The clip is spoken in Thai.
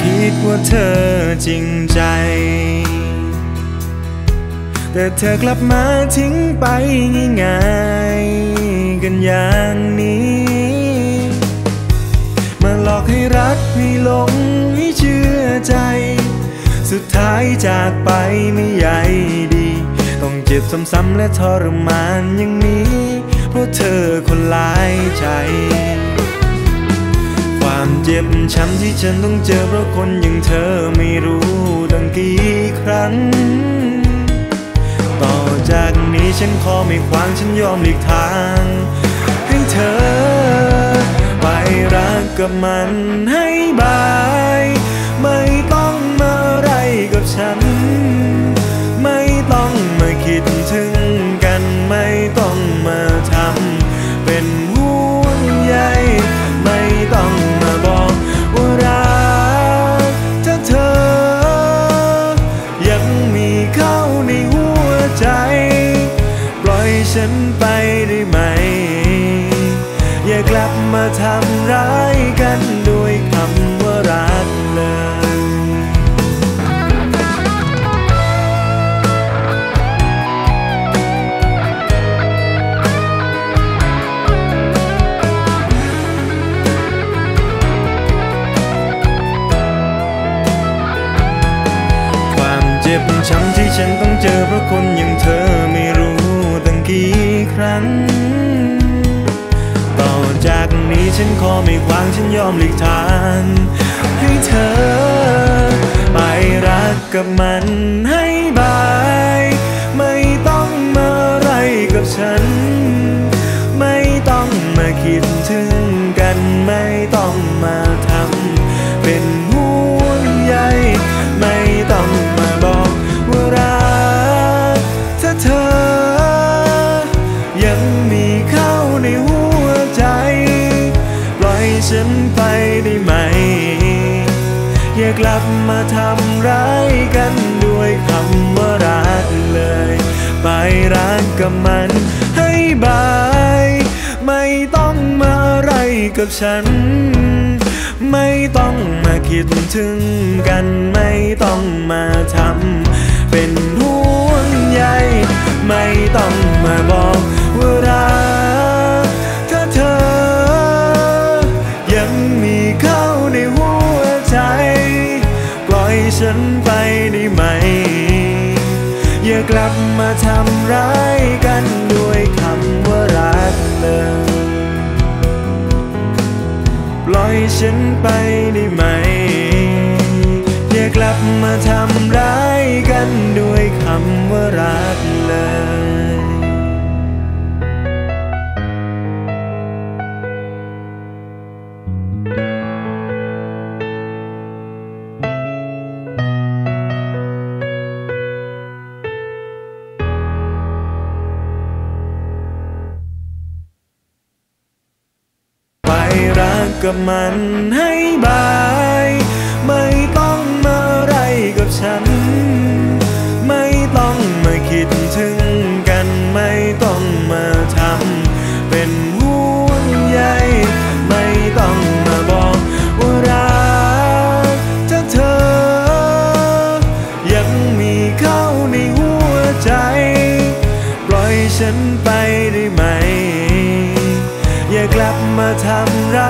คิดว่าเธอจริงใจ แต่เธอกลับมาทิ้งไปง่ายๆกันอย่างนี้ มาหลอกให้รักให้หลงให้เชื่อใจ สุดท้ายจากไปไม่ใหญ่ดี ต้องเจ็บซ้ำๆและทรมานอย่างนี้ เพราะเธอคนหลายใจ จ็บช้ำที่ฉันต้องเจอเพราะคนอย่างเธอไม่รู้ตั้งกี่ครั้ง ต่อจากนี้ฉันขอไม่ขวางฉันยอมหลีกทาง ให้เธอ ไปรักกับมันให้บา ฉันไปได้ไหม อย่ากลับมาทำร้ายกันด้วยคำว่ารักเลยความเจ็บช้ำที่ฉันต้องเจอเพราะคน ฉันขอไม่ขวางฉันยอมหลีกทางให้เธอ ไปรักกับมันให้ ลับมาทำร้ายกันด้วยคำว่ารักเลย ไปรักกับมันให้บาย ไม่ต้องมาอะไรกับฉัน ไม่ต้องมาคิดถึงกันไม่ต้องมาทำเป็นห่วงใยไม่ต้องมาบอก ฉันไปได้ไหม อย่ากลับมาทำร้ายกันด้วยคำว่ารักเลยปล่อยฉันไปได้ไหม อย่ากลับมาทำร้ายกันด้วยคำว่ารักเลย กับมันให้บาย ไม่ต้องมาอะไรกับฉัน ไม่ต้องมาคิดถึงกันไม่ต้องมาทำเป็นห่วงใยไม่ต้องมาบอกว่ารักถ้าเธอ ยังมีเขาในหัวใจ ปล่อยฉันไปได้ไหม อย่ากลับมาทำร้าย